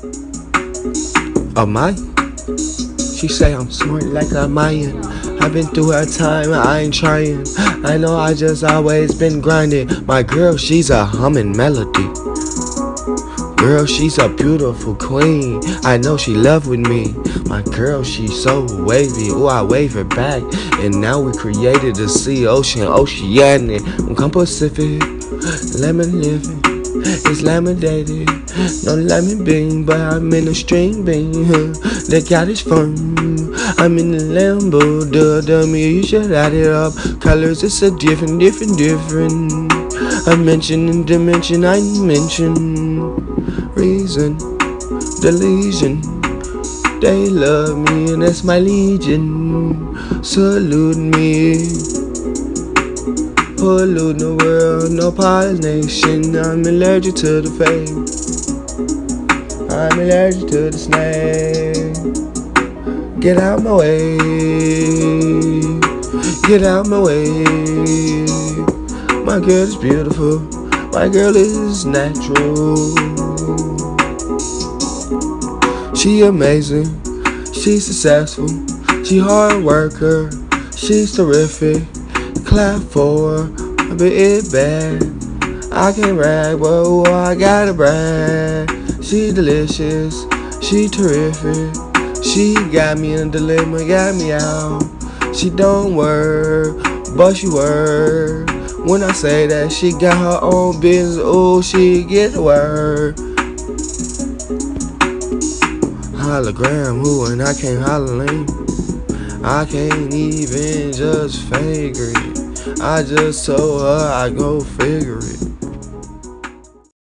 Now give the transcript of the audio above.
Oh my? She say I'm smart like a Mayan. I've been through her time, I ain't trying. I know I just always been grinding. My girl, she's a humming melody. Girl, she's a beautiful queen. I know she love with me. My girl, she's so wavy. Oh, I wave her back. And now we created a sea, ocean, oceanic. Come Pacific, lemon living. It's laminated, no lemon bean, but I'm in a string bean. Huh? The cat is firm. I'm in the Lambo, duh, dummy, you should add it up. Colors, it's a different, different, different. I mention in dimension, I mention reason, the legion. They love me, and that's my legion. Salute me pollute the world, no pollination. I'm allergic to the fame. I'm allergic to the snake. Get out my way. Get out my way. My girl is beautiful. My girl is natural. She amazing. She's successful. She hard worker. She's terrific clap for her, bit it bad. I can't brag, but oh, I gotta brag. She delicious, she terrific. She got me in a dilemma, got me out. She don't work, but she work. When I say that she got her own business, oh, she get the word. Hologram, who and I can't holler I can't even just figure it. I just told her I go figure it.